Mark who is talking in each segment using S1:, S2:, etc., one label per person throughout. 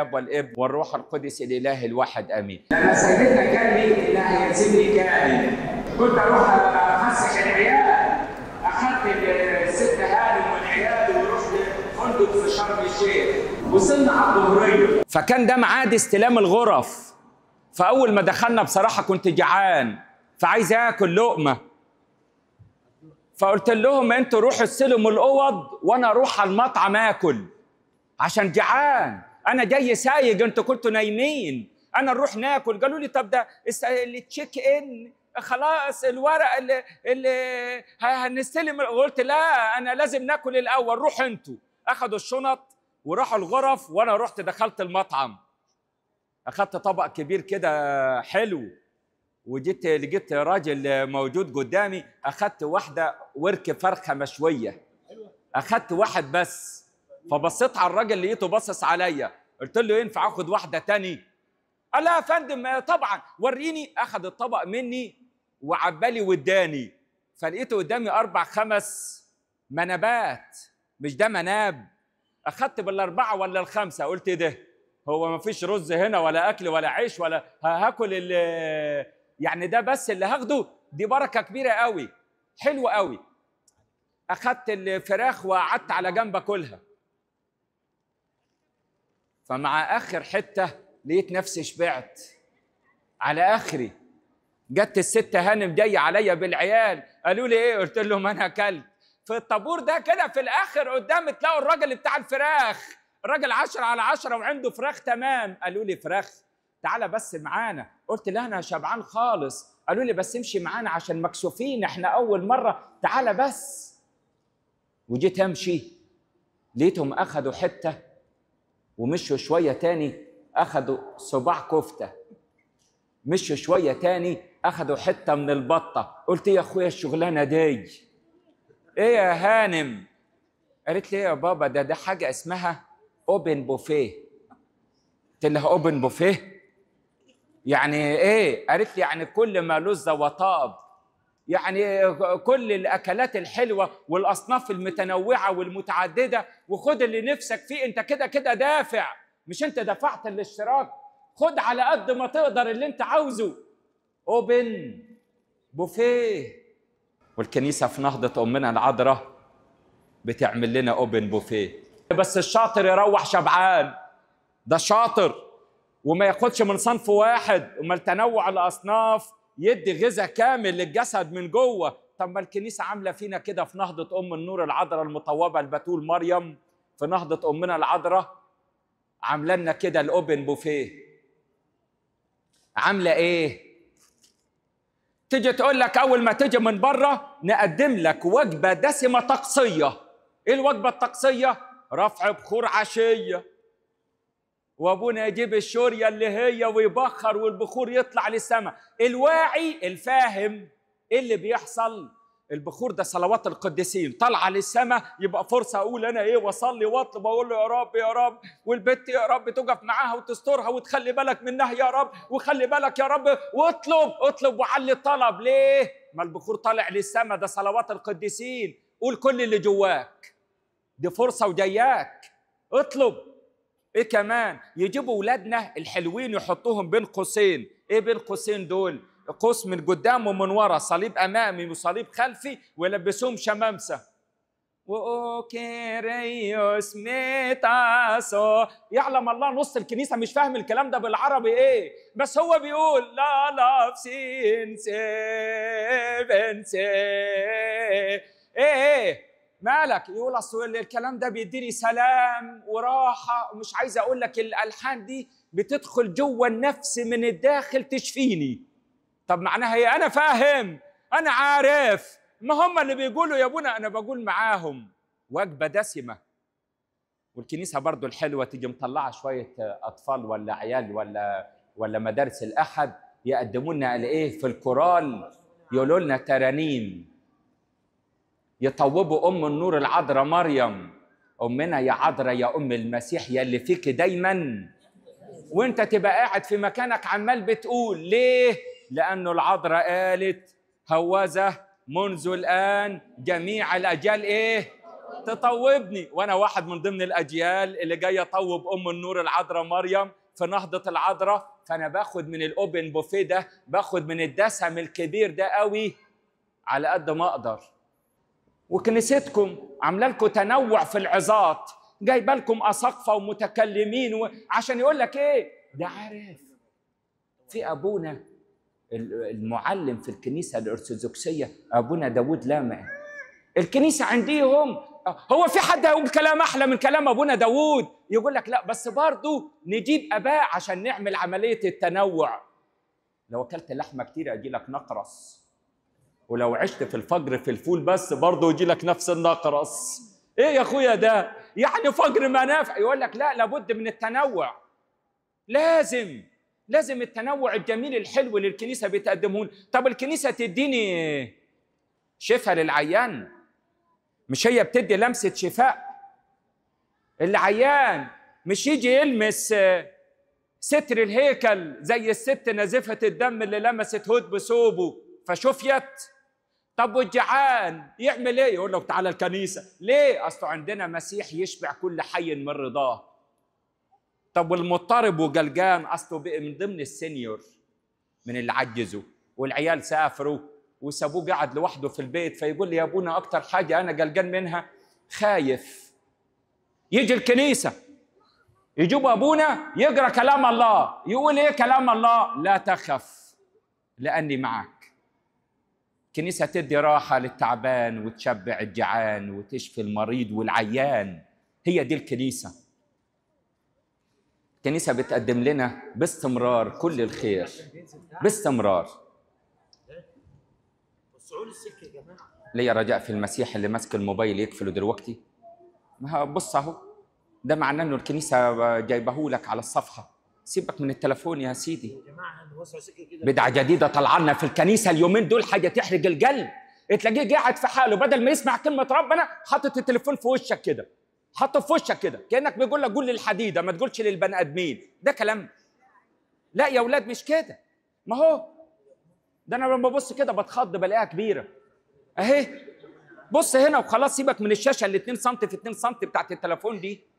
S1: الاب والابن والروح القدس الإله الواحد آمين.
S2: لما سيدتنا كان لي انها يلزمني كامل كنت أروح افسح العيال. أخذت الست هانم والعيال ورحت فندق في شرم الشيخ وصلنا على الظهريه
S1: فكان ده ميعاد استلام الغرف. فأول ما دخلنا بصراحة كنت جعان. فعايز آكل لقمة. فقلت لهم أنتوا روحوا استلموا الأوض وأنا أروح على المطعم آكل. عشان جعان. أنا جاي سايق أنتوا كنتوا نايمين. أنا نروح ناكل. قالوا لي طب ده التشيك ان خلاص الورق اللي, اللي هنستلم. قلت لا أنا لازم ناكل الأول. روح أنتوا أخدوا الشنط وراحوا الغرف وأنا رحت دخلت المطعم. أخدت طبق كبير كده حلو وجيت لقيت راجل موجود قدامي. أخدت واحدة ورك فرخة مشوية. أخدت واحد بس. فبصيت على الراجل لقيته باصص عليا. قلت له ينفع آخد واحدة تاني؟ قال لا يا فندم طبعا. وريني. أخد الطبق مني وعبالي واداني فلقيته قدامي أربع خمس منابات. مش ده مناب؟ أخدت بالأربعة ولا الخمسة؟ قلت إيه ده. هو ما فيش رز هنا ولا أكل ولا عيش ولا هاكل ال يعني ده بس اللي هاخده. دي بركة كبيرة قوي. حلوة قوي. أخدت الفراخ وقعدت على جنب أكلها. فمع آخر حتة لقيت نفسي شبعت. على آخري جت الست هانم جاية عليا بالعيال قالوا لي إيه؟ قلت لهم أنا أكلت. في الطابور ده كده في الآخر قدام تلاقوا الراجل بتاع الفراخ. الراجل عشرة على عشرة وعنده فراخ تمام. قالوا لي فراخ تعالى بس معانا. قلت لا أنا شبعان خالص. قالوا لي بس امشي معانا عشان مكسوفين إحنا أول مرة. تعالى بس. وجيت أمشي لقيتهم أخدوا حتة ومشوا شوية تاني أخدوا صباع كفتة. مشوا شوية تاني أخدوا حتة من البطة. قلت يا أخويا الشغلانة دي؟ إيه يا هانم؟ قالت لي إيه يا بابا؟ ده ده حاجة اسمها open buffet قلت لها open buffet يعني إيه؟ قالت لي يعني كل ما لذ وطاب. يعني كل الأكلات الحلوة والأصناف المتنوعة والمتعددة. وخد اللي نفسك فيه أنت كده كده دافع. مش أنت دفعت الاشتراك. خد على قد ما تقدر اللي أنت عاوزه. open buffet. والكنيسة في نهضة أمنا العذراء بتعمل لنا أوبن بوفيه. بس الشاطر يروح شبعان. ده شاطر. وما ياخدش من صنف واحد. امال تنوع الأصناف. يدي غذاء كامل للجسد من جوه. طب ما الكنيسة عاملة فينا كده في نهضة أم النور العذراء المطوبة البتول مريم في نهضة أمنا العذراء. عاملة لنا كده الأوبن بوفيه. عاملة إيه؟ تيجي تقول لك أول ما تيجي من بره نقدم لك وجبة دسمة طقسية. إيه الوجبة الطقسية؟ رفع بخور عشية. وابونا يجيب الشوريه اللي هي ويبخر والبخور يطلع للسماء. الواعي الفاهم إيه اللي بيحصل. البخور ده صلوات القديسين. طالعه للسماء يبقى فرصة أقول أنا إيه وأصلي وأطلب وأقول له يا رب يا رب. والبت يا رب تقف معاها وتسترها وتخلي بالك منها يا رب وخلي بالك يا رب. واطلب اطلب وعلي الطلب. ليه؟ ما البخور طالع للسماء ده صلوات القديسين. قول كل اللي جواك. دي فرصة وجاياك. اطلب. إيه كمان؟ يجيبوا ولادنا الحلوين يحطوهم بين قوسين. إيه بين قوسين دول؟ قوس من قدام ومن ورا صليب أمامي وصليب خلفي ويلبسوهم شمامسة. و Ο Κύριος μετά σου يعلم الله نص الكنيسة مش فاهم الكلام ده بالعربي إيه. بس هو بيقول لا لا سين سيفن سي إيه إيه. مالك؟ يقول أصل الكلام ده بيديني سلام وراحة ومش عايز أقول لك الألحان دي بتدخل جوه النفس من الداخل تشفيني. طب معناها إيه؟ أنا فاهم أنا عارف. ما هم اللي بيقولوا يا أبونا؟ أنا بقول معاهم. وجبة دسمة. والكنيسة برضو الحلوة تيجي مطلعة شوية أطفال ولا عيال ولا ولا مدارس الأحد يقدموا لنا الإيه؟ في الكورال. يقولوا لنا ترانيم. يطوبوا أم النور العذراء مريم. أمنا يا عذراء يا أم المسيح يا اللي فيك دايما. وأنت تبقى قاعد في مكانك عمال بتقول ليه؟ لأنه العذراء قالت هوذا منذ الآن جميع الأجيال إيه؟ تطوبني. وأنا واحد من ضمن الأجيال اللي جاي اطوب أم النور العذراء مريم في نهضة العذراء فأنا باخد من الأوبن بوفيه ده باخد من الدسم الكبير ده قوي على قد ما أقدر. وكنيستكم عامله لكم تنوع في العظات. جايبه لكم اساقفه ومتكلمين و... عشان يقول لك إيه؟ ده عارف. في أبونا المعلم في الكنيسة الأرثوذكسية أبونا داوود لامع. الكنيسة عنديهم هو في حد هيقول كلام أحلى من كلام أبونا داوود؟ يقول لك لا بس برضه نجيب أباء عشان نعمل عملية التنوع. لو أكلت لحمة كتير أجي لك نقرس. ولو عشت في الفجر في الفول بس برضه يجي لك نفس النقرس إيه يا أخويا ده؟ يعني فجر منافع يقول لك لا لابد من التنوع. لازم لازم التنوع الجميل الحلو اللي الكنيسة بتقدمه. طب الكنيسة تديني شفاء للعيان؟ مش هي بتدي لمسة شفاء؟ العيان مش يجي يلمس ستر الهيكل زي الست نازفه الدم اللي لمست هدب ثوبه. فشفيت طب والجعان؟ يعمل إيه؟ يقول لك تعالى الكنيسة، ليه؟ اصله عندنا مسيح يشبع كل حي من رضاه. طب والمضطرب وجلجان؟ أصله بقى من ضمن ال senior من اللي عجزوا والعيال سافروا وسابوه قاعد لوحده في البيت فيقول لي يا أبونا أكتر حاجة أنا جلجان منها خايف. يجي الكنيسة يجيب أبونا يقرأ كلام الله. يقول إيه كلام الله؟ لا تخف لأني معك. كنيسة تدي راحة للتعبان وتشبع الجعان وتشفي المريض والعيان. هي دي الكنيسة. الكنيسة بتقدم لنا باستمرار كل الخير. باستمرار. ليا رجاء في المسيح اللي ماسك الموبايل يقفله دلوقتي. ما بص أهو ده معناه إنه الكنيسة جايبه لك على الصفحة. سيبك من التليفون يا سيدي. بدعة جديدة طلعنا في الكنيسة اليومين دول حاجة تحرق القلب. تلاقيه قاعد في حاله بدل ما يسمع كلمة ربنا حاطط التليفون في وشك كده. حاطه في وشك كده كأنك بيقول لك قول للحديدة ما تقولش للبني آدمين. ده كلام. لا يا أولاد مش كده. ما هو. ده أنا لما ببص كده بتخض بلاقيها كبيرة. أهي. بص هنا وخلاص سيبك من الشاشة اللي 2 سم في 2 سم بتاعت التليفون دي.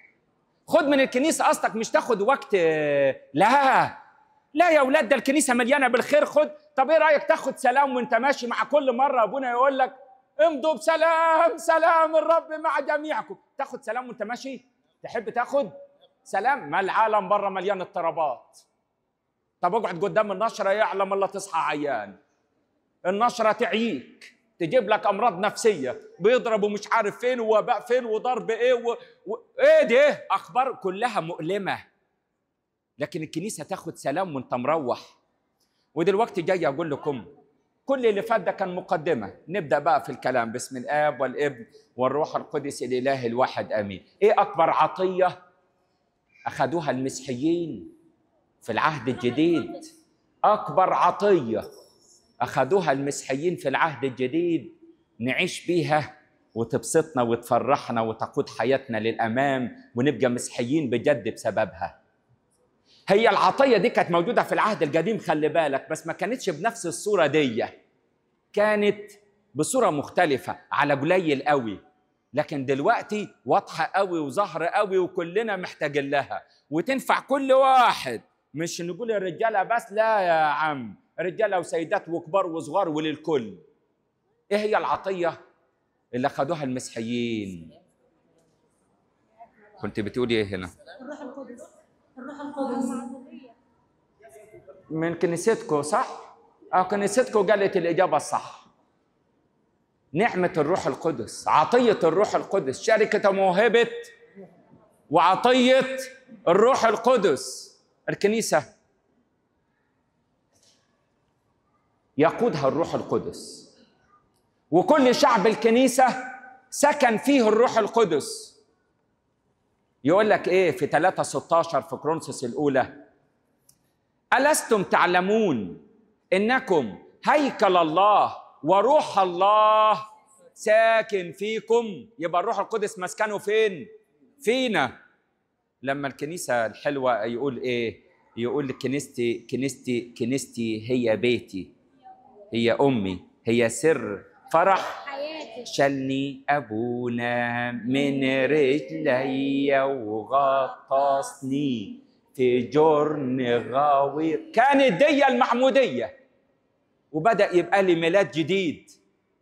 S1: خد من الكنيسة قصدك مش تاخد وقت لا. لا يا أولاد ده الكنيسة مليانة بالخير. خد. طب إيه رأيك تاخد سلام وأنت ماشي مع كل مرة أبونا يقول لك امضوا بسلام سلام الرب مع جميعكم. تاخد سلام وأنت ماشي؟ تحب تاخد سلام؟ ما العالم بره مليان اضطرابات. طب اقعد قدام النشرة يعلم الله تصحى عيان. النشرة تعييك تجيب لك أمراض نفسية بيضربوا مش عارف فين ووباء فين وضرب إيه و... و... إيه ده أخبار كلها مؤلمة. لكن الكنيسة تاخد سلام وأنت مروح. ودلوقتي جاي أقول لكم كل اللي فات ده كان مقدمة. نبدأ بقى في الكلام. باسم الآب والابن والروح القدس الإله الواحد آمين. إيه أكبر عطية أخذوها المسيحيين في العهد الجديد؟ أكبر عطية. أخذوها المسيحيين في العهد الجديد نعيش بيها وتبسطنا وتفرحنا وتقود حياتنا للأمام ونبقى مسيحيين بجد بسببها. هي العطية دي كانت موجودة في العهد القديم خلي بالك بس ما كانتش بنفس الصورة دي. كانت بصورة مختلفة على قليل قوي. لكن دلوقتي واضحة قوي وظاهرة قوي وكلنا محتاجين لها. وتنفع كل واحد. مش نقول الرجالة بس لا يا عم. رجاله وسيدات وكبار وصغار وللكل. إيه هي العطية اللي أخذوها المسيحيين؟ كنت بتقولي إيه هنا؟
S3: الروح القدس الروح القدس
S1: من كنيستكم صح؟ آه كنيستكم قالت الإجابة الصح. نعمة الروح القدس عطية الروح القدس. شركة موهبة وعطية الروح القدس. الكنيسة يقودها الروح القدس. وكل شعب الكنيسة سكن فيه الروح القدس. يقول لك إيه في 3 16 في كرونسوس الأولى؟ ألستم تعلمون إنكم هيكل الله وروح الله ساكن فيكم؟ يبقى الروح القدس مسكنه فين؟ فينا. لما الكنيسة الحلوة يقول إيه؟ يقول كنيستي كنيستي كنيستي هي بيتي. هي أمي هي سر. فرح.
S3: حياتي.
S1: شلني أبونا من رجلي وغطسني في جرن غاوي كانت دي المعموديه وبدأ يبقى لي ميلاد جديد.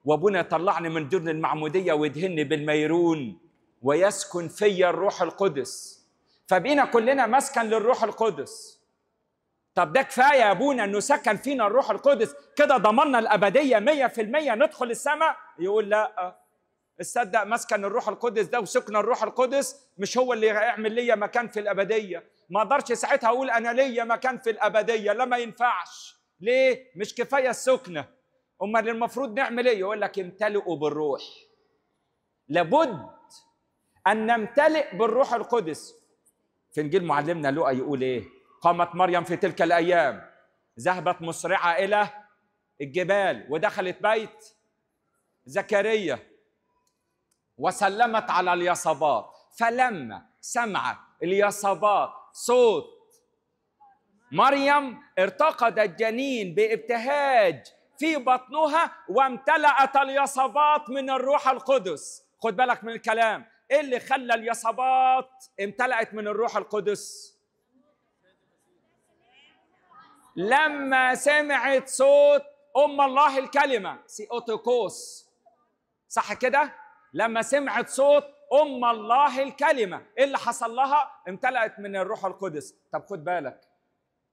S1: وأبونا طلعني من جرن المعموديه ويدهني بالميرون ويسكن في الروح القدس. فبقينا كلنا مسكن للروح القدس. طب ده كفاية يا أبونا إنه سكن فينا الروح القدس كده ضمننا الأبدية 100% ندخل السماء؟ يقول لا. تصدق مسكن الروح القدس ده وسكن الروح القدس مش هو اللي هيعمل ليا مكان في الأبدية. ما أقدرش ساعتها أقول أنا ليا مكان في الأبدية لا ما ينفعش. ليه؟ مش كفاية السكنه أمال المفروض نعمل إيه؟ يقول لك امتلئوا بالروح. لابد أن نمتلئ بالروح القدس. في إنجيل معلمنا لوقا يقول إيه؟ قامت مريم في تلك الأيام. ذهبت مسرعة إلى الجبال ودخلت بيت زكريا وسلمت على اليصابات. فلما سمعت اليصابات صوت مريم ارتقد الجنين بابتهاج في بطنها وامتلأت اليصابات من الروح القدس. خد بالك من الكلام. إيه اللي خلى اليصابات امتلأت من الروح القدس؟ لما سمعت صوت أم الله الكلمة. سيوتوكوس صح كده؟ لما سمعت صوت أم الله الكلمة. إيه اللي حصل لها؟ امتلأت من الروح القدس. طب خد بالك.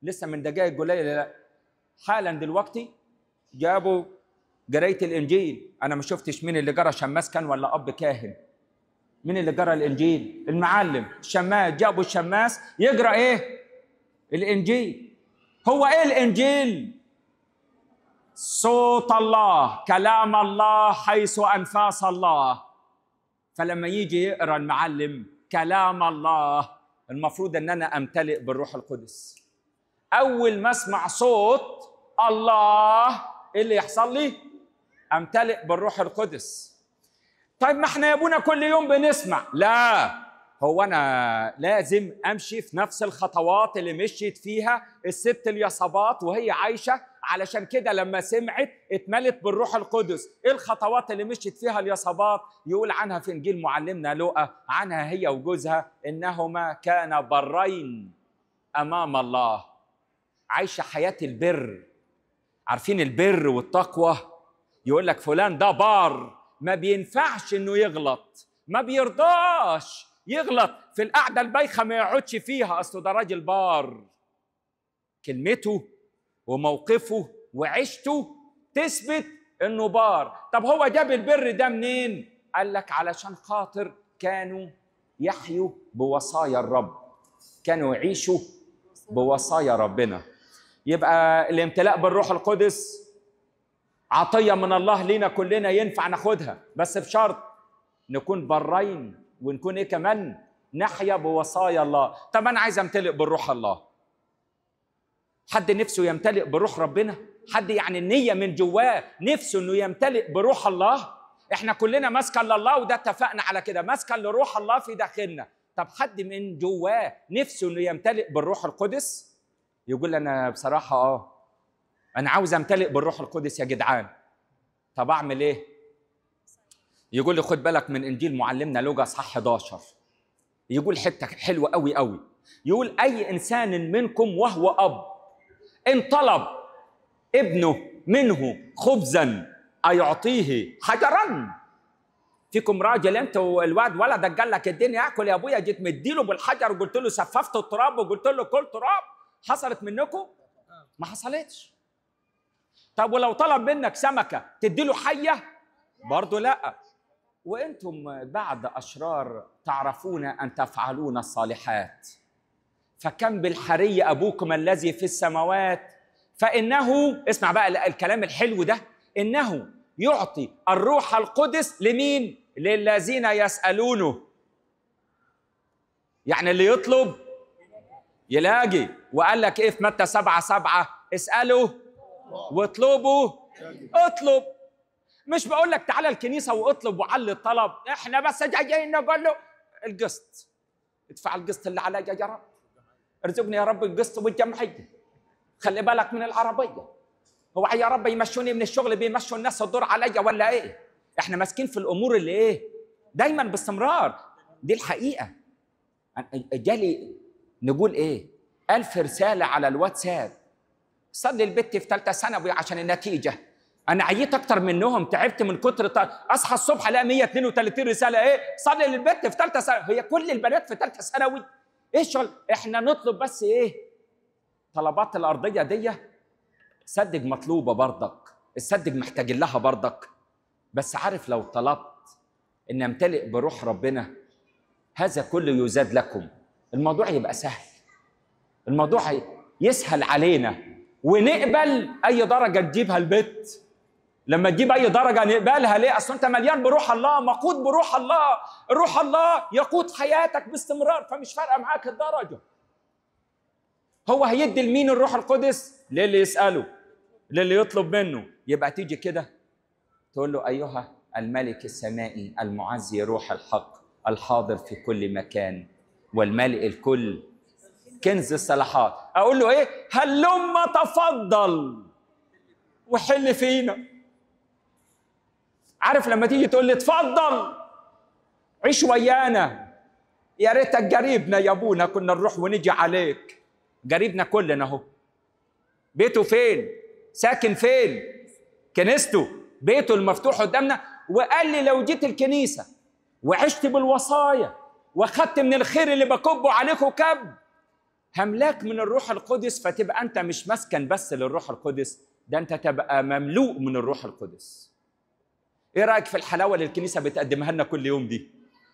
S1: لسه من دقائق قليلة. لا. حالا دلوقتي جابوا قريت الإنجيل. أنا ما شفتش مين اللي قرأ شماس كان ولا أب كاهن. مين اللي قرأ الإنجيل؟ المعلم. الشماس جابوا الشماس. يقرأ إيه؟ الإنجيل. هو إيه الإنجيل؟ صوت الله كلام الله حيث أنفاس الله. فلما يجي يقرأ المعلم كلام الله المفروض إن أنا أمتلئ بالروح القدس. أول ما أسمع صوت الله إيه اللي يحصل لي؟ أمتلئ بالروح القدس. طيب ما إحنا يا أبونا كل يوم بنسمع؟ لا. هو أنا لازم أمشي في نفس الخطوات اللي مشيت فيها الست اليصابات وهي عايشة. علشان كده لما سمعت اتملت بالروح القدس. إيه الخطوات اللي مشيت فيها اليصابات؟ يقول عنها في إنجيل معلمنا لوقا عنها هي وجوزها إنهما كانا برين أمام الله. عايشة حياة البر. عارفين البر والتقوى؟ يقول لك فلان ده بار. ما بينفعش إنه يغلط. ما بيرضاش. يغلط في القعدة البايخة ما يقعدش فيها أصله ده راجل بار. كلمته وموقفه وعيشته تثبت إنه بار. طب هو جاب البر ده منين؟ قال لك علشان خاطر كانوا يحيوا بوصايا الرب. كانوا يعيشوا بوصايا ربنا. يبقى الامتلاء بالروح القدس عطية من الله لينا كلنا ينفع ناخدها. بس بشرط نكون برين ونكون إيه كمان نحيا بوصايا الله. طب أنا عايز أمتلئ بالروح الله. حد نفسه يمتلئ بروح ربنا؟ حد يعني النيه من جواه نفسه إنه يمتلئ بروح الله؟ إحنا كلنا مسكن لله وده اتفقنا على كده. مسكن لروح الله في داخلنا. طب حد من جواه نفسه إنه يمتلئ بالروح القدس؟ يقول أنا بصراحة آه. أنا عاوز أمتلئ بالروح القدس يا جدعان. طب أعمل إيه؟ يقول لي خد بالك من إنجيل معلمنا لوقا اصحاح 11 يقول حتة حلوة قوي قوي يقول أي إنسان منكم وهو أب إن طلب ابنه منه خبزا أيعطيه حجرا. فيكم راجل أنت والواد ولدك قال لك اديني اكل يا أبويا جيت مديله بالحجر وقلت له سففت التراب وقلت له كل تراب. حصلت منكم؟ ما حصلتش. طب ولو طلب منك سمكة تديله حية؟ برضه لا. وأنتم بعد أشرار تعرفون أن تفعلون الصالحات. فكم بالحري أبوكم الذي في السماوات. فإنه اسمع بقى الكلام الحلو ده إنه يعطي الروح القدس لمين؟ للذين يسألونه. يعني اللي يطلب يلاقي. وقال لك إيه في متى سبعة سبعة؟ اسألوا واطلبوا. اطلب. مش بقول لك تعالى الكنيسة واطلب وعلي الطلب. إحنا بس جايين نقول له القسط. ادفع القسط اللي عليا يا رب ارزقني يا رب القسط والجمعية خلي بالك من العربية. هو يا رب يمشوني من الشغل بيمشوا الناس الدور عليا ولا إيه؟ إحنا ماسكين في الأمور اللي إيه؟ دايما باستمرار. دي الحقيقة. جالي نقول إيه؟ ألف رسالة على الواتساب. صلي البت في ثالثة ثانوي عشان النتيجة. أنا عييت أكتر منهم تعبت من كتر ط... أصحى الصبح ألاقي 132 رسالة إيه؟ صلي للبت في ثالثة ثانوي هي كل البنات في ثالثة ثانوي. إيه شغل إحنا نطلب بس إيه؟ طلبات الأرضية دي صدق مطلوبة برضك الصدق محتاجين لها برضك. بس عارف لو طلبت إن امتلئ بروح ربنا هذا كله يزاد لكم. الموضوع يبقى سهل. الموضوع يسهل علينا ونقبل أي درجة تجيبها البت. لما تجيب أي درجة نقبلها ليه؟ أصل أنت مليان بروح الله مقود بروح الله. روح الله يقود حياتك باستمرار فمش فارقة معاك الدرجة. هو هيدي لمين الروح القدس؟ للي يسأله للي يطلب منه. يبقى تيجي كده تقول له أيها الملك السمائي المعزي روح الحق الحاضر في كل مكان والمالئ الكل كنز الصلاحات. أقول له إيه؟ هلم تفضل وحل فينا. عارف لما تيجي تقول لي اتفضل؟ عيش ويانا. يا ريتك قريبنا يا ابونا كنا نروح ونيجي عليك. قريبنا كلنا اهو. بيته فين؟ ساكن فين؟ كنيسته. بيته المفتوح قدامنا. وقال لي لو جيت الكنيسة وعشت بالوصايا واخدت من الخير اللي بكبه عليكم كب هملاك من الروح القدس فتبقى أنت مش مسكن بس للروح القدس ده أنت تبقى مملوء من الروح القدس. إيه رايك في الحلاوه اللي الكنيسه بتقدمها لنا كل يوم دي؟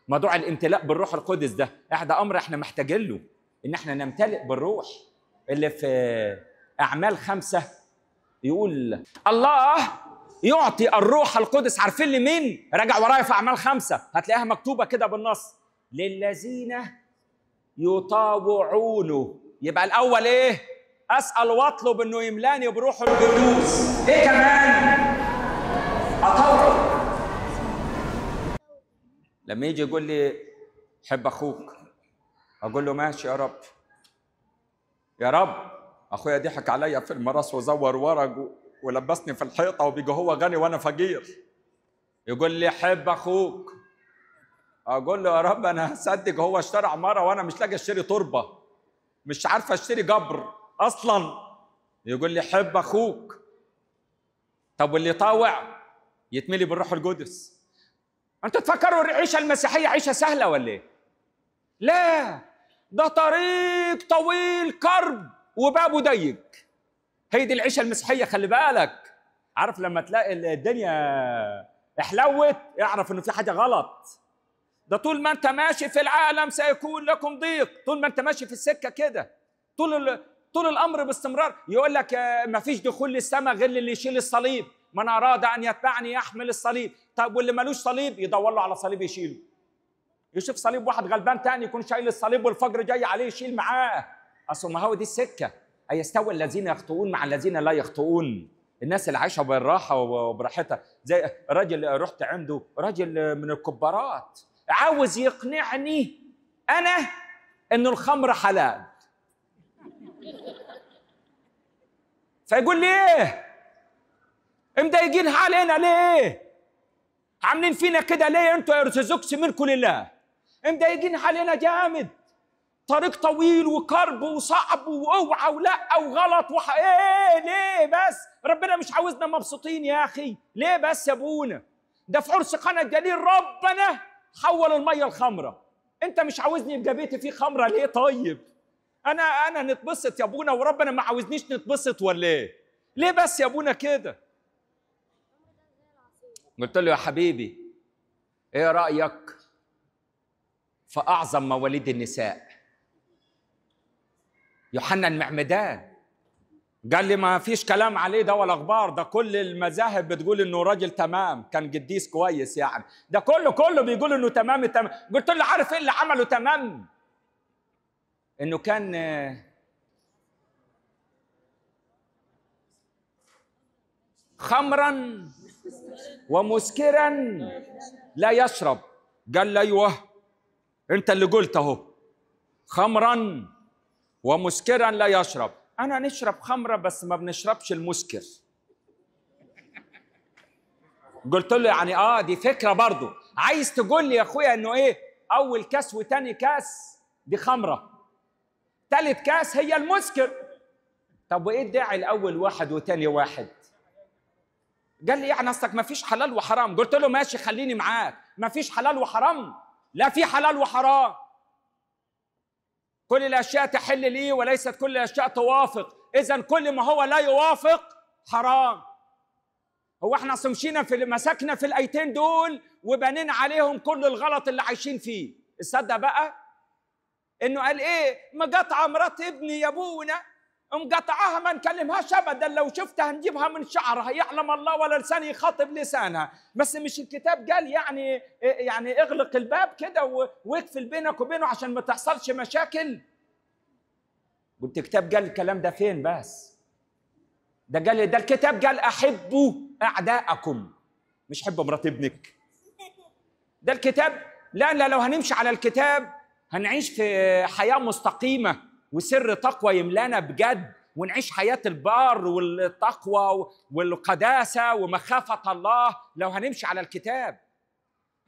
S1: موضوع الامتلاء بالروح القدس ده احدى أمر إحنا محتاجين له ان إحنا نمتلئ بالروح اللي في اعمال خمسة يقول الله يعطي الروح القدس عارفين لمين راجع ورايا في اعمال خمسة هتلاقيها مكتوبة كده بالنص. للذين يطاوعونه يبقى الأول إيه؟ أسأل وأطلب إنه يملاني بروح القدوس. إيه كمان؟ اطوع لما يجي يقول لي حب أخوك أقول له ماشي يا رب. يا رب؟ أخويا ضحك عليا في المراس وزور ورق ولبسني في الحيطة وبيجي هو غني وأنا فقير. يقول لي حب أخوك. أقول له يا رب أنا هصدق هو اشترى عمارة وأنا مش لاقي أشتري تربة. مش عارف أشتري جبر أصلا. يقول لي حب أخوك. طب واللي طاوع؟ يتملي بالروح القدس. أنتوا تفكروا العيشه المسيحية عيشة سهلة ولا إيه؟ لا. ده طريق طويل كرب وبابه ضيق. هي دي العيشة المسيحية خلي بالك. عارف لما تلاقي الدنيا احلوت اعرف إنه في حاجة غلط. ده طول ما أنت ماشي في العالم سيكون لكم ضيق. طول ما أنت ماشي في السكة كده. طول. طول الأمر باستمرار. يقول لك ما فيش دخول للسماء غير اللي يشيل الصليب. من أراد أن يتبعني يحمل الصليب. طب واللي ملوش صليب يدور له على صليب يشيله. يشوف صليب واحد غلبان تاني يكون شايل الصليب والفجر جاي عليه يشيل معاه. أصل ما هو دي السكة. أيستوي الذين يخطئون مع الذين لا يخطئون. الناس اللي عايشة بالراحة وبراحتها. زي راجل رحت عنده راجل من الكبارات. عاوز يقنعني أنا إنه الخمر حلال. فيقول لي إيه؟ مضايقين علينا ليه عاملين فينا كده ليه أنتوا أرثوذكس منكم لله مضايقين علينا جامد. طريق طويل وكرب وصعب وأوعى ولا وغلط وح... إيه ليه بس؟ ربنا مش عاوزنا مبسوطين يا أخي. ليه بس يا أبونا؟ ده في عرس قنا الجليل ربنا حول المية الخمرة. أنت مش عاوزني يبقى بيتي فيه خمرة ليه طيب؟ أنا أنا نتبسط يا أبونا وربنا ما عاوزنيش نتبسط ولا إيه؟ ليه بس يا أبونا كده؟ قلت له يا حبيبي إيه رأيك في أعظم مواليد النساء؟ يوحنا المعمدان. قال لي ما فيش كلام عليه ده ولا أخبار ده كل المذاهب بتقول إنه راجل تمام كان قديس كويس يعني. ده كله كله بيقول إنه تمام تمام. قلت له عارف إيه اللي عمله تمام؟ إنه كان خمرا ومسكرا لا يشرب. قال أيوه أنت اللي قلت أهو. خمرا ومسكرا لا يشرب. أنا نشرب خمرة بس ما بنشربش المسكر. قلت له يعني آه دي فكرة برضو. عايز تقول لي يا أخويا إنه إيه؟ أول كاس وتاني كاس دي خمرة. تالت كاس هي المسكر. طب وإيه الداعي الأول واحد وتاني واحد؟ قال لي يعني اصلك ما فيش حلال وحرام. قلت له ماشي خليني معاك. ما فيش حلال وحرام. لا في حلال وحرام. كل الأشياء تحل لي وليست كل الأشياء توافق. اذا كل ما هو لا يوافق حرام. هو إحنا مشينا في مسكنا في الأيتين دول وبنينا عليهم كل الغلط اللي عايشين فيه. تصدق بقى؟ إنه قال إيه؟ مقطعه مرات ابني يا أبونا مقطعاها ما نكلمهاش ابدا لو شفتها نجيبها من شعرها. يعلم الله ولا لساني يخاطب لسانها. بس مش الكتاب قال يعني يعني اغلق الباب كده واقفل بينك وبينه عشان ما تحصلش مشاكل؟ قلت الكتاب قال الكلام ده فين بس؟ ده قال ده الكتاب قال أحبوا أعداءكم. مش حب مرات ابنك. ده الكتاب لا لا لو هنمشي على الكتاب هنعيش في حياة مستقيمة. وسر تقوى يملانا بجد ونعيش حياة البار والتقوى والقداسة ومخافة الله لو هنمشي على الكتاب.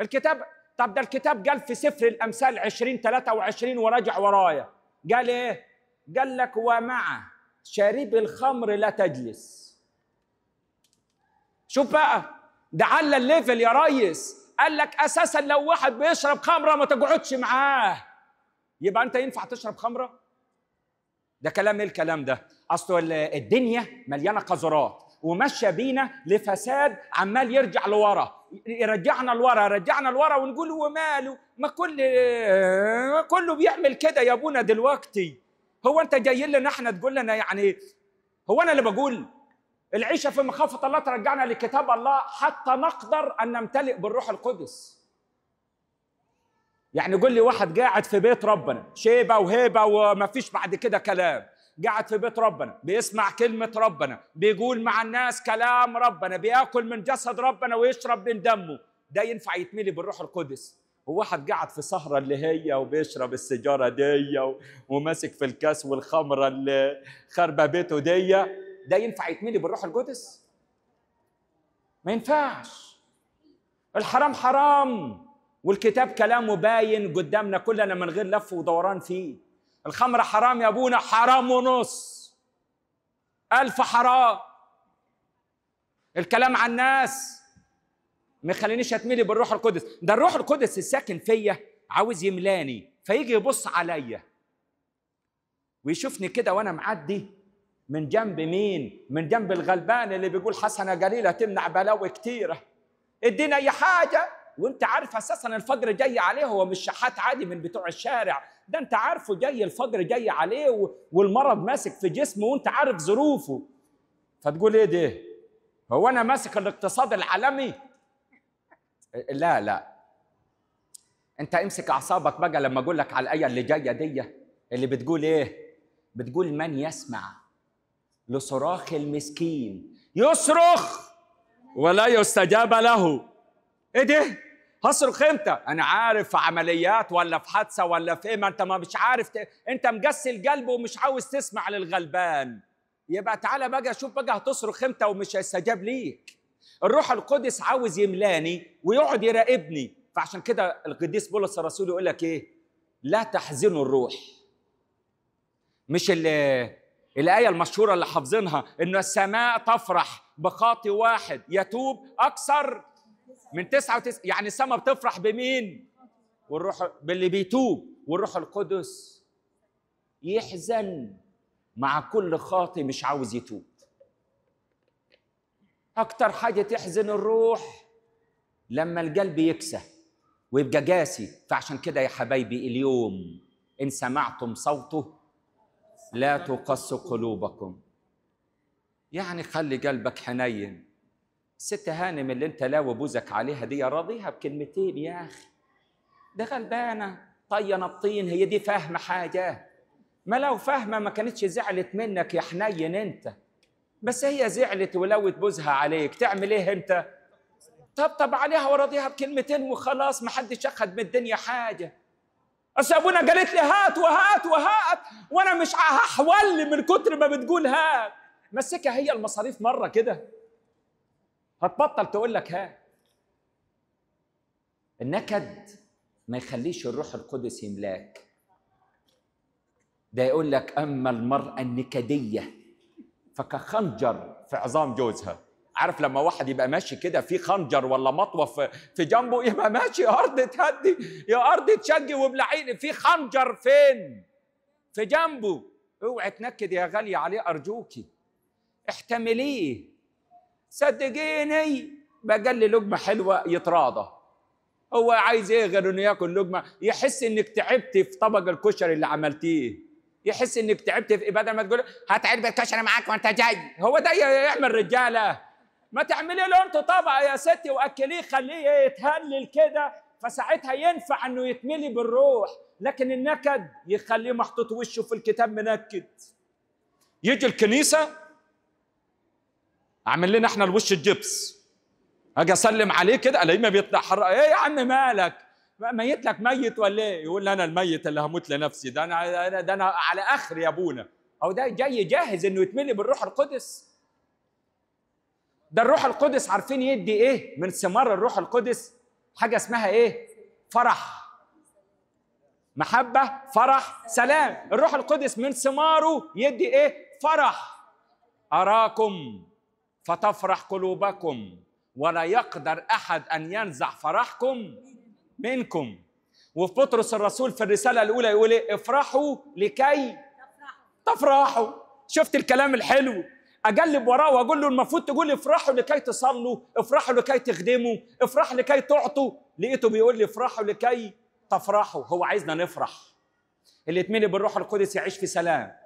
S1: الكتاب طب ده الكتاب قال في سفر الأمثال 20 23 وراجع ورايا. قال إيه؟ قال لك ومع شارب الخمر لا تجلس. شوف بقى ده على ال level يا ريس. قال لك أساسا لو واحد بيشرب خمرة ما تقعدش معاه. يبقى أنت ينفع تشرب خمرة؟ ده كلام إيه الكلام ده؟ أصل ال- الدنيا مليانة قذرات وماشية بينا لفساد عمال يرجع لورا. يرجعنا لورا يرجعنا لورا ونقول هو ماله؟ ما كل كله بيعمل كده يا أبونا دلوقتي. هو أنت جاي لنا إحنا تقول لنا يعني هو أنا اللي بقول. العيشة في مخافة الله ترجعنا لكتاب الله حتى نقدر أن نمتلئ بالروح القدس. يعني قول لي واحد قاعد في بيت ربنا شيبة وهيبة وما فيش بعد كده كلام. قاعد في بيت ربنا بيسمع كلمة ربنا بيقول مع الناس كلام ربنا بياكل من جسد ربنا ويشرب من دمه. ده ينفع يتملي بالروح القدس. وواحد قاعد في سهرة اللي هي وبيشرب السيجارة دي وماسك في الكاس والخمرة اللي خربة بيته دي ده ينفع يتملي بالروح القدس؟ ما ينفعش. الحرام حرام. والكتاب كلامه باين قدامنا كلنا من غير لف ودوران فيه. الخمر حرام يا أبونا حرام ونص. ألف حرام. الكلام عن الناس ما يخلينيش أتملي بالروح القدس. ده الروح القدس الساكن فيا عاوز يملاني فيجي يبص عليا. ويشوفني كده وأنا معدي. من جنب مين؟ من جنب الغلبان اللي بيقول حسنة قليلة تمنع بلاوي كتيرة. ادينا أي حاجة. وانت عارف أساسا الفجر جاي عليه هو مش شحات عادي من بتوع الشارع. ده انت عارفه جاي الفجر جاي عليه والمرض ماسك في جسمه وانت عارف ظروفه. فتقول إيه ده؟ هو أنا ماسك الاقتصاد العالمي؟ لا لا. انت امسك أعصابك بقى لما أقول لك على الآية اللي جاية دي اللي بتقول إيه؟ بتقول من يسمع لصراخ المسكين يصرخ ولا يستجاب له. إيه ده؟ هصرخ إمتى أنا عارف في عمليات ولا في حادثة ولا في إيه ما أنت ما مش عارف ت... أنت مجسي القلب ومش عاوز تسمع للغلبان. يبقى تعالى بقى شوف بقى هتصرخ إمتى ومش هيستجاب ليك. الروح القدس عاوز يملاني ويقعد يراقبني. فعشان كده القديس بولس الرسول يقول لك إيه؟ لا تحزنوا الروح. مش ال- الآية المشهورة اللي حافظينها إن السماء تفرح بخاطي واحد يتوب أكثر من تسعة وتسعة يعني السماء بتفرح بمين؟ والروح باللي بيتوب والروح القدس يحزن مع كل خاطي مش عاوز يتوب. أكتر حاجة تحزن الروح لما القلب يكسى ويبقى قاسي. فعشان كده يا حبايبي اليوم إن سمعتم صوته لا تقص قلوبكم. يعني خلي قلبك حنين. ست هانم اللي انت لاوي بوزك عليها دي راضيها بكلمتين يا أخي. ده غلبانة. طينه الطين هي دي فاهمة حاجة. ما لو فاهمة ما كانتش زعلت منك يا حنين أنت. بس هي زعلت ولوت بوزها عليك. تعمل إيه أنت؟ طبطب عليها وراضيها بكلمتين وخلاص ما حدش اخد من الدنيا حاجة. أصل أبونا قالت لي هات وهات وهات وأنا مش هحول من كتر ما بتقول هات. مسكها هي المصاريف مرة كده. هتبطل تقول لك هات النكد ما يخليش الروح القدس يملاك. ده يقول لك أما المرأة النكدية فكخنجر في عظام جوزها. عارف لما واحد يبقى ماشي كده في خنجر ولا مطوة في جنبه يبقى ماشي أرض تهدي يا أرض تشجي وبلعيني. في خنجر فين؟ في جنبه. اوعي تنكد يا غاليه عليه أرجوكي. احتمليه. صدقيني بقل لقمة حلوة يتراضى. هو عايز إيه غير إنه ياكل لقمة يحس إنك تعبتي في طبق الكشري اللي عملتيه. يحس إنك تعبتي في بدل ما تقول هات علبه معاك وأنت جاي. هو ده يعمل رجالة. ما تعملي له انت طبق يا ستي وأكليه خليه يتهلل كده. فساعتها ينفع إنه يتملي بالروح لكن النكد يخليه محطوط وشه في الكتاب منكد. يجي الكنيسة اعمل لنا إحنا الوش الجبس. أجي اسلم عليه كده الاقيه ما حر. إيه يا عم مالك؟ ميت لك ميت ولا إيه؟ يقول لي أنا الميت اللي هموت لنفسي. ده أنا ده أنا على اخر يا ابونا. أو ده جاي جاهز انه يتملي بالروح القدس. ده الروح القدس عارفين يدي إيه؟ من ثمار الروح القدس. حاجة اسمها إيه؟ فرح. محبة فرح سلام. الروح القدس من ثماره يدي إيه؟ فرح. أراكم. فتفرح قلوبكم ولا يقدر أحد أن ينزع فرحكم منكم. وفي بطرس الرسول في الرسالة الأولى يقول إيه؟ افرحوا لكي تفرحوا. شفت الكلام الحلو؟ أجلب وراه وأقول له المفروض تقول افرحوا لكي تصلوا افرحوا لكي تخدموا افرحوا لكي تعطوا. لقيته بيقول لي افرحوا لكي تفرحوا. هو عايزنا نفرح. اللي يتملي بالروح القدس يعيش في سلام.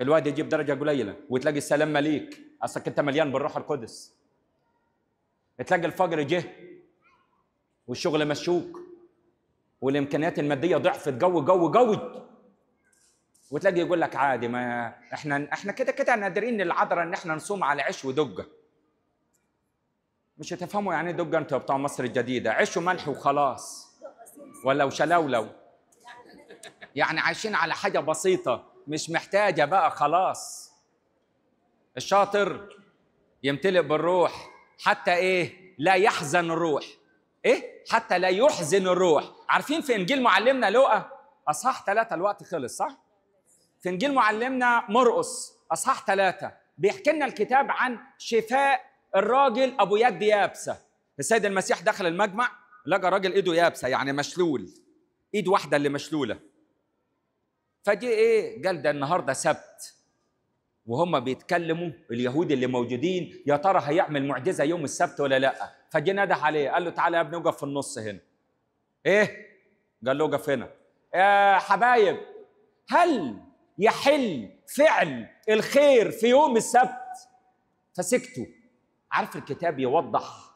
S1: الواد يجيب درجة قليلة وتلاقي السلام مليك. أصلك أنت مليان بالروح القدس. تلاقي الفجر جه والشغل مشوك والإمكانيات المادية ضعفت جو جو جو وتلاقي يقول لك عادي ما إحنا إحنا كده كده نادرين العذراء إن إحنا نصوم على عيش ودجه مش هتفهموا يعني إيه دجه أنتوا بتوع مصر الجديدة. عيش وملح وخلاص. ولا وشلولو يعني عايشين على حاجة بسيطة. مش محتاجة بقى خلاص. الشاطر يمتلئ بالروح حتى إيه؟ لا يحزن الروح. إيه؟ حتى لا يحزن الروح. عارفين في إنجيل معلمنا لوقا؟ أصحاح ثلاثة الوقت خلص صح؟ في إنجيل معلمنا مرقس أصحاح ثلاثة بيحكي لنا الكتاب عن شفاء الراجل أبو يد يابسة. السيد المسيح دخل المجمع لقى راجل إيده يابسة يعني مشلول. إيد واحدة اللي مشلولة. فجي إيه؟ قال ده النهارده سبت. وهم بيتكلموا اليهود اللي موجودين يا ترى هيعمل معجزة يوم السبت ولا لأ؟ فجي نده عليه قال له تعالى يا ابني اقف في النص هنا. إيه؟ قال له اقف هنا. يا حبايب هل يحل فعل الخير في يوم السبت؟ فسكتوا. عارف الكتاب يوضح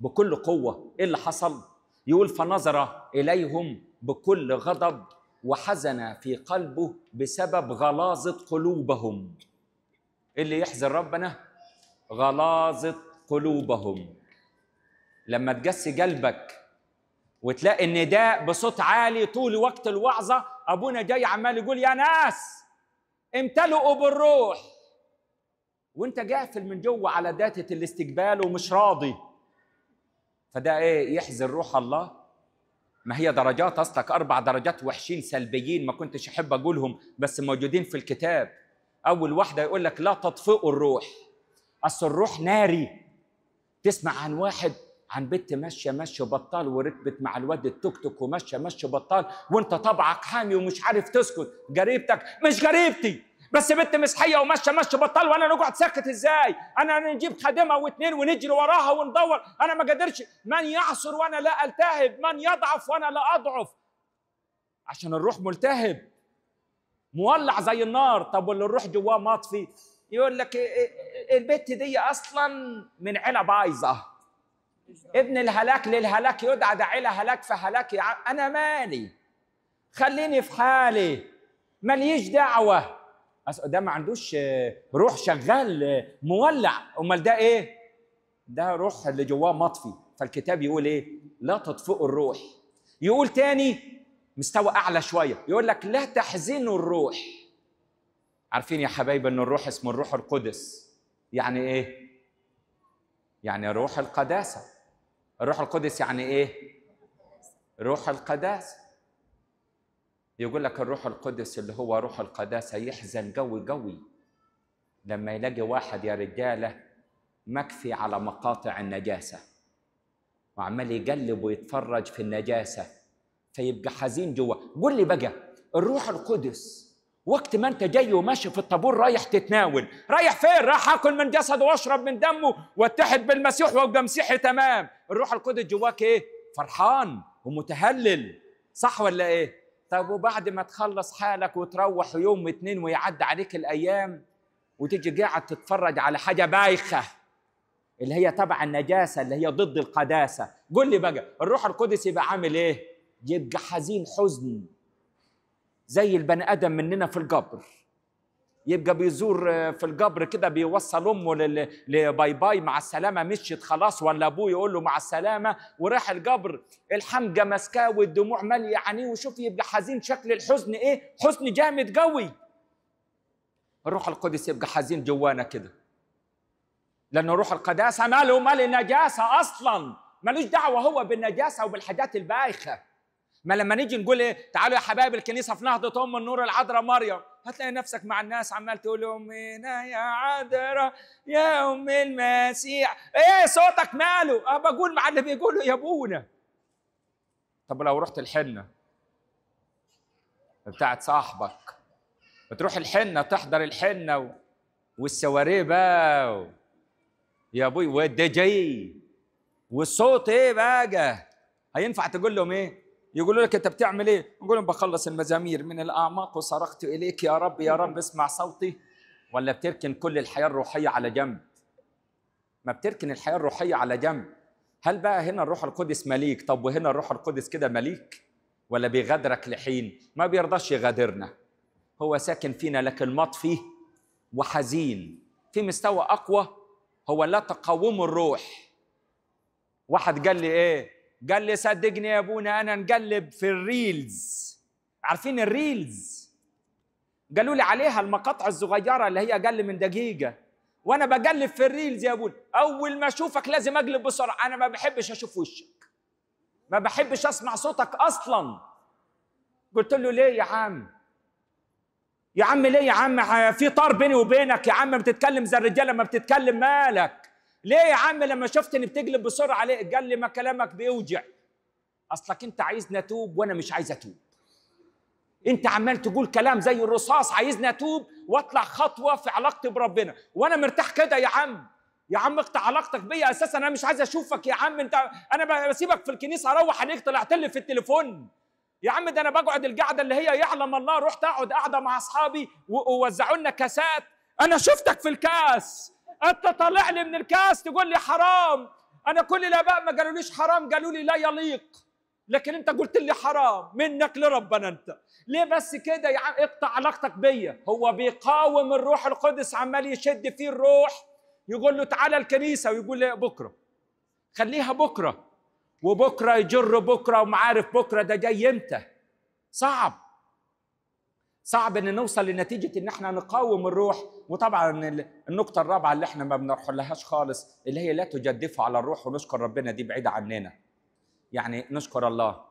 S1: بكل قوة إيه اللي حصل؟ يقول فنظر إليهم بكل غضب. وحزن في قلبه بسبب غلاظة قلوبهم. إيه اللي يحزن ربنا؟ غلاظة قلوبهم. لما تجسي قلبك وتلاقي النداء بصوت عالي طول وقت الوعظة أبونا جاي عمال يقول يا ناس امتلئوا بالروح. وأنت قافل من جوه على داتة الاستقبال ومش راضي. فده إيه؟ يحزن روح الله. ما هي درجات أصلك؟ أربع درجات وحشين سلبيين ما كنتش أحب أقولهم بس موجودين في الكتاب. أول واحدة يقول لك لا تطفئوا الروح. أصل الروح ناري. تسمع عن واحد عن بنت ماشية ماشية بطال وركبت مع الواد التوك توك وماشية ماشية بطال وانت طبعك حامي ومش عارف تسكت. جريبتك مش جريبتي بس بنت مسحية وماشيه ماشيه بطال وأنا نقعد ساكت إزاي؟ أنا نجيب خادمة واثنين ونجري وراها وندور. أنا ما قدرش. من يعصر وأنا لا ألتهب؟ من يضعف وأنا لا أضعف؟ عشان الروح ملتهب. مولع زي النار. طب واللي الروح جواه مطفي يقول لك البت دي أصلا من عيله بايظه ابن الهلاك للهلاك يدعى ده عيله هلاك فهلاك يا عم أنا مالي خليني في حالي. ماليش دعوة. ده ما عندوش روح شغال مولع. أمال ده إيه؟ ده روح اللي جواه مطفي. فالكتاب يقول إيه؟ لا تطفئوا الروح. يقول تاني مستوى أعلى شوية. يقول لك لا تحزنوا الروح. عارفين يا حبايبي إن الروح اسمه الروح القدس. يعني إيه؟ يعني روح القداسة. الروح القدس يعني إيه؟ روح القداسة. يقول لك الروح القدس اللي هو روح القداسه يحزن قوي قوي. لما يلاقي واحد يا رجالة مكفي على مقاطع النجاسة وعمال يقلب ويتفرج في النجاسة فيبقى حزين جوه قول لي بقى الروح القدس وقت ما انت جاي وماشي في الطابور رايح تتناول. رايح فين؟ رايح آكل من جسده واشرب من دمه واتحد بالمسيح وابقى مسيحي تمام. الروح القدس جواك إيه؟ فرحان ومتهلل. صح ولا إيه؟ طب وبعد ما تخلص حالك وتروح يوم اتنين ويعدي عليك الأيام وتيجي قاعد تتفرج على حاجة بايخة اللي هي تبع النجاسة اللي هي ضد القداسة. قول لي بقى الروح القدس يبقى عامل إيه؟ يبقى حزين حزن زي البني آدم مننا في القبر. يبقى بيزور في القبر كده بيوصل أمه لباي باي مع السلامة مشيت خلاص ولا أبوه يقول له مع السلامة وراح القبر الحمجه ماسكاه والدموع ماليه عينيه وشوف يبقى حزين شكل الحزن إيه؟ حزن جامد قوي. الروح القدس يبقى حزين جوانا كده. لأنه روح القداسة ماله مال النجاسه أصلا. ملوش دعوة هو بالنجاسة وبالحاجات البايخة. ما لما نيجي نقول إيه تعالوا يا حبايب الكنيسة في نهضة أم النور العذراء مريم. هتلاقي نفسك مع الناس عمال تقول امنا يا عذراء يا أم المسيح. إيه صوتك ماله؟ آه بقول مع اللي بيقولوا يا أبونا. طب لو رحت الحنة بتاعت صاحبك بتروح الحنة تحضر الحنة و... والسواريه بقى و... يا أبوي والدي جي والصوت إيه بقى؟ هينفع تقول لهم إيه؟ يقولوا لك أنت بتعمل إيه؟ نقول لهم بخلص المزامير من الأعماق وصرخت إليك يا رب يا رب اسمع صوتي. ولا بتركن كل الحياة الروحية على جنب؟ ما بتركن الحياة الروحية على جنب. هل بقى هنا الروح القدس مليك؟ طب وهنا الروح القدس كده مليك؟ ولا بيغادرك لحين؟ ما بيرضاش يغادرنا. هو ساكن فينا لكن مطفي وحزين. في مستوى أقوى هو لا تقاوم الروح. واحد قال لي إيه؟ قال لي صدقني يا ابونا أنا نقلب في ال reels. عارفين ال reels؟ قالوا لي عليها المقاطع الصغيرة اللي هي أقل من دقيقة. وأنا بقلب في ال reels يا ابونا أول ما أشوفك لازم أقلب بسرعة. أنا ما بحبش أشوف وشك. ما بحبش أسمع صوتك أصلا. قلت له ليه يا عم؟ يا عم ليه يا عم؟ في طار بيني وبينك يا عم بتتكلم زي الرجالة ما بتتكلم مالك؟ ليه يا عم لما شفتني بتقلب بسرعة ليه؟ قال لي ما كلامك بيوجع. أصلك أنت عايزني أتوب وأنا مش عايز أتوب. أنت عمال تقول كلام زي الرصاص عايزني أتوب وأطلع خطوة في علاقتي بربنا. وأنا مرتاح كده يا عم. يا عم اقطع علاقتك بيا أساسا أنا مش عايز أشوفك يا عم. أنت أنا بسيبك في الكنيسة أروح عليك طلعت لي في التليفون. يا عم ده أنا بقعد القعدة اللي هي يعلم الله رحت أقعد قاعدة مع أصحابي ووزعوا لنا كاسات. أنا شفتك في الكاس. أنت طالع لي من الكاس تقول لي حرام. أنا كل الآباء ما قالوليش حرام قالوا لي لا يليق. لكن أنت قلت لي حرام. منك لربنا أنت. ليه بس كده؟ يا عم اقطع علاقتك بيا. هو بيقاوم الروح القدس عمال يشد فيه الروح. يقول له تعالى الكنيسة ويقول لي بكرة. خليها بكرة. وبكرة يجر بكرة ومعارف بكرة. ده جاي إمتى؟ صعب. صعب إن نوصل لنتيجة إن إحنا نقاوم الروح. وطبعا النقطة الرابعة اللي إحنا ما بنروح لهاش خالص اللي هي لا تجدفوا على الروح ونشكر ربنا دي بعيدة عننا. يعني نشكر الله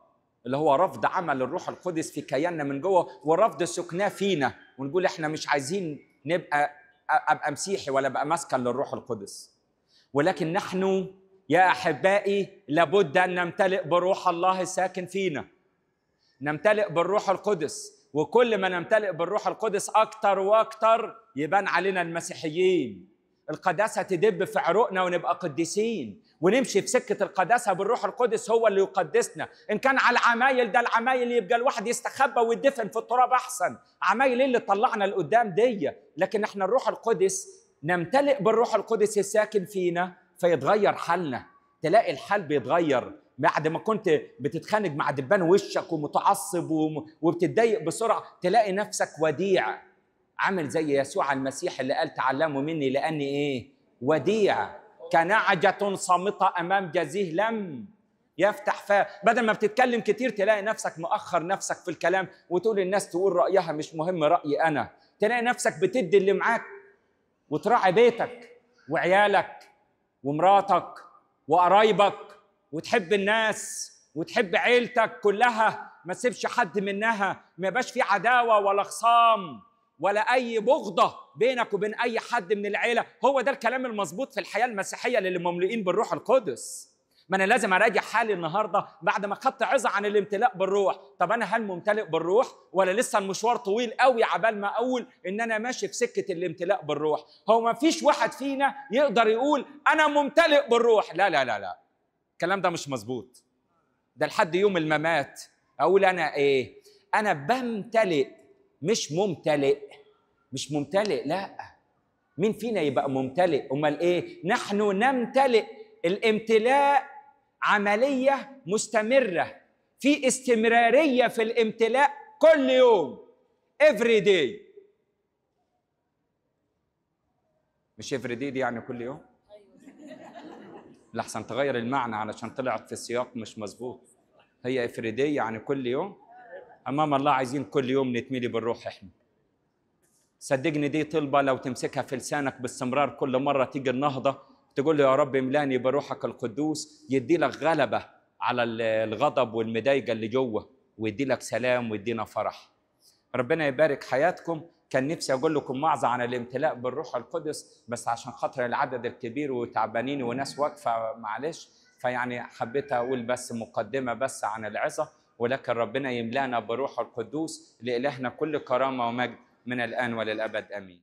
S1: اللي هو رفض عمل الروح القدس في كياننا من جوه ورفض سكناه فينا. ونقول إحنا مش عايزين نبقى أبقى مسيحي ولا أبقى مسكن للروح القدس. ولكن نحن يا أحبائي لابد أن نمتلئ بروح الله الساكن فينا. نمتلئ بالروح القدس. وكل ما نمتلئ بالروح القدس أكتر وأكتر يبان علينا المسيحيين. القداسة تدب في عروقنا ونبقى قديسين. ونمشي في سكة القداسة بالروح القدس هو اللي يقدسنا. إن كان على العمايل ده العمايل يبقى الواحد يستخبى ويدفن في التراب أحسن. عمايل اللي طلعنا لقدام دي. لكن إحنا الروح القدس نمتلئ بالروح القدس الساكن فينا فيتغير حالنا. تلاقي الحال بيتغير. بعد ما كنت بتتخانق مع دبان وشك ومتعصب وبتتضايق بسرعة تلاقي نفسك وديع. عامل زي يسوع المسيح اللي قال تعلموا مني لأني إيه؟ وديع. كنعجة صامتة أمام جزيه لم يفتح فاه. بدل ما بتتكلم كتير تلاقي نفسك مؤخر نفسك في الكلام وتقول الناس تقول رأيها مش مهم رأيي أنا. تلاقي نفسك بتدي اللي معاك وتراعي بيتك وعيالك ومراتك وقرايبك وتحب الناس وتحب عيلتك كلها ما تسيبش حد منها ما يبقاش في عداوة ولا خصام ولا أي بغضة بينك وبين أي حد من العيلة. هو ده الكلام المظبوط في الحياة المسيحية للي مملوئين بالروح القدس. ما أنا لازم أراجع حالي النهارده بعد ما خدت عظة عن الامتلاء بالروح. طب أنا هل ممتلئ بالروح ولا لسه المشوار طويل قوي عبال ما أقول إن أنا ماشي في سكة الامتلاء بالروح؟ هو ما فيش واحد فينا يقدر يقول أنا ممتلئ بالروح. لا لا لا لا. الكلام ده مش مظبوط. ده لحد يوم الممات أقول أنا إيه؟ أنا بمتلئ مش ممتلئ. مش ممتلئ لا. مين فينا يبقى ممتلئ؟ أمال إيه؟ نحن نمتلئ. الامتلاء عملية مستمرة. في استمرارية في الامتلاء كل يوم. Every day. مش every day دي يعني كل يوم؟ لحسن تغير المعنى علشان طلعت في السياق مش مظبوط. هي إفريدية يعني كل يوم. أمام الله عايزين كل يوم نتملي بالروح إحنا. صدقني دي طلبة لو تمسكها في لسانك باستمرار كل مرة تيجي النهضة تقول له يا رب املأني بروحك القدوس يدي لك غلبة على الغضب والمضايقة اللي جوه ويدي لك سلام ويدينا فرح. ربنا يبارك حياتكم. كان نفسي أقول لكم وعظه عن الامتلاء بالروح القدس بس عشان خاطر العدد الكبير وتعبانين وناس واقفة معلش. فيعني حبيت أقول بس مقدمة بس عن العظة ولكن ربنا يملانا بروح القدوس لإلهنا كل كرامة ومجد من الآن وللأبد. آمين.